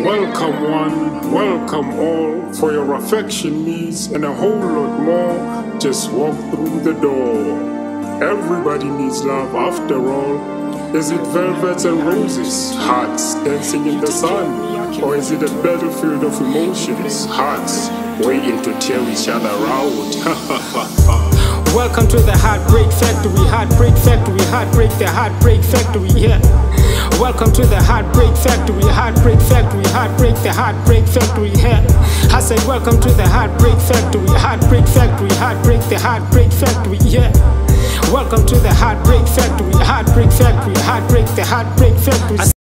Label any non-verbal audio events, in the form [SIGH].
Welcome one, welcome all. For your affection needs and a whole lot more, just walk through the door. Everybody needs love after all. Is it velvets and roses, hearts dancing in the sun? Or is it a battlefield of emotions, hearts waiting to tear each other out? [LAUGHS] Welcome to the Heartbreak Factory, Heartbreak Factory, Heartbreak, the Heartbreak Factory, yeah. Welcome to the Heartbreak Factory, Heartbreak Factory, Heartbreak, the Heartbreak Factory, yeah. I said, Welcome to the Heartbreak Factory, Heartbreak Factory, Heartbreak, the Heartbreak Factory, yeah. Welcome to the Heartbreak Factory, Heartbreak Factory, Heartbreak, the Heartbreak Factory.